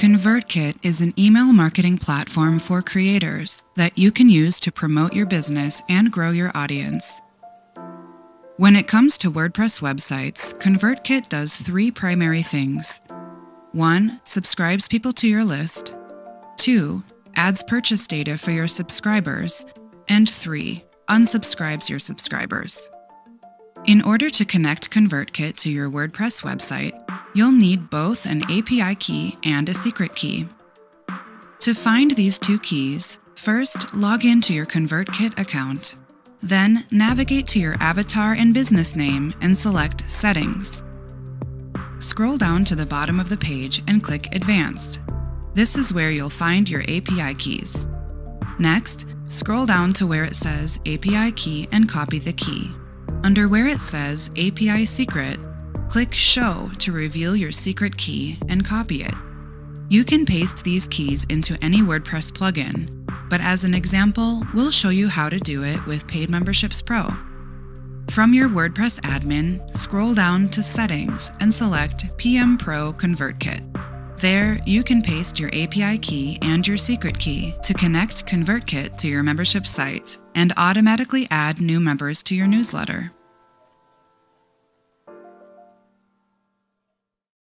ConvertKit is an email marketing platform for creators that you can use to promote your business and grow your audience. When it comes to WordPress websites, ConvertKit does three primary things. 1. Subscribes people to your list. 2. Adds purchase data for your subscribers. And 3. Unsubscribes your subscribers. In order to connect ConvertKit to your WordPress website, you'll need both an API key and a secret key. To find these two keys, first log into your ConvertKit account. Then navigate to your avatar and business name and select Settings. Scroll down to the bottom of the page and click Advanced. This is where you'll find your API keys. Next, scroll down to where it says API key and copy the key. Under where it says API Secret, click Show to reveal your secret key and copy it. You can paste these keys into any WordPress plugin, but as an example, we'll show you how to do it with Paid Memberships Pro. From your WordPress admin, scroll down to Settings and select PM Pro ConvertKit. There, you can paste your API key and your secret key to connect ConvertKit to your membership site and automatically add new members to your newsletter.